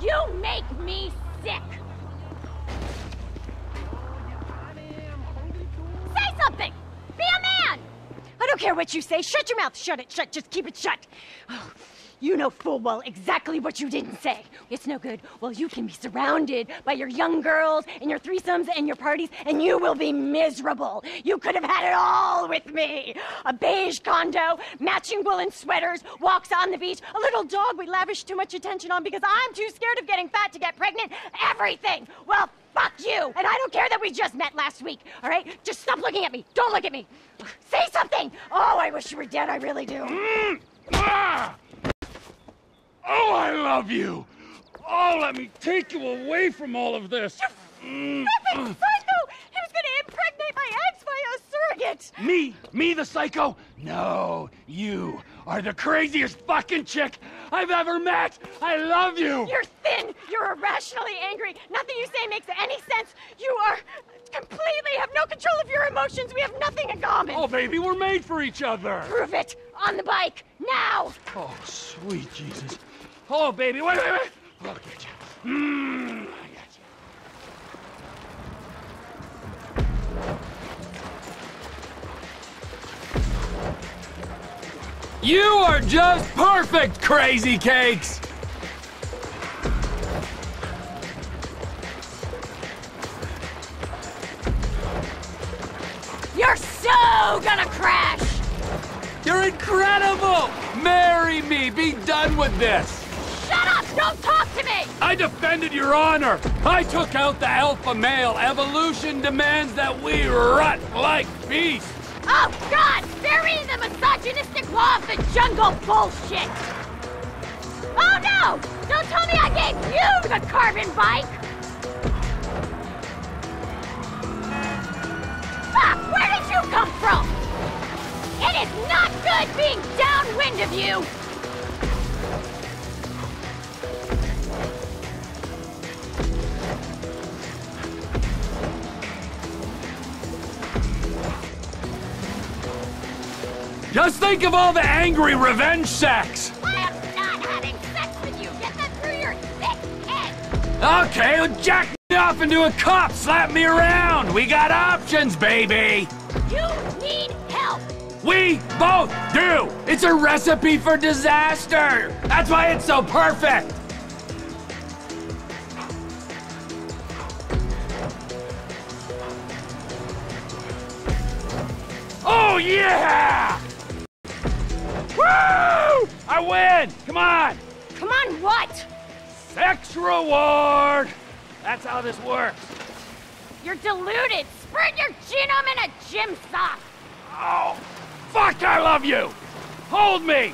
You make me sick! Say something! Be a man! I don't care what you say. Shut your mouth. Shut it. Shut. Just keep it shut. Oh. You know full well exactly what you didn't say. It's no good. Well, you can be surrounded by your young girls and your threesomes and your parties, and you will be miserable. You could have had it all with me. A beige condo, matching woolen sweaters, walks on the beach, a little dog we lavish too much attention on because I'm too scared of getting fat to get pregnant. Everything. Well, fuck you. And I don't care that we just met last week, all right? Just stop looking at me. Don't look at me. Say something. Oh, I wish you were dead. I really do. Mm. Ah! Oh, I love you! Oh, let me take you away from all of this! You mm. psycho! He was gonna impregnate my eggs by a surrogate! Me? Me, the psycho? No, you are the craziest fucking chick I've ever met! I love you! You're thin! You're irrationally angry! Nothing you say makes any sense! You are completely have no control of your emotions! We have nothing in common! Oh, baby, we're made for each other! Prove it! On the bike! Now! Oh, sweet Jesus. Oh, baby, wait, wait, wait. Oh, I'll get you. Mmm, I got you. You are just perfect, Crazy Cakes! Incredible! Marry me! Be done with this! Shut up! Don't talk to me! I defended your honor! I took out the alpha male. Evolution demands that we rut like beasts! Oh, God! Bury the misogynistic law of the jungle bullshit! Oh, no! Don't tell me I gave you the carbon bike! Good being downwind of you! Just think of all the angry revenge sex! I am not having sex with you! Get that through your thick head! Okay, well, jack me off into a cop, slap me around! We got options, baby! You need help! We both do! It's a recipe for disaster! That's why it's so perfect! Oh, yeah! Woo! I win! Come on! Come on, what? Sex reward! That's how this works. You're deluded! Spread your genome in a gym sock! Oh, fuck, I love you! Hold me!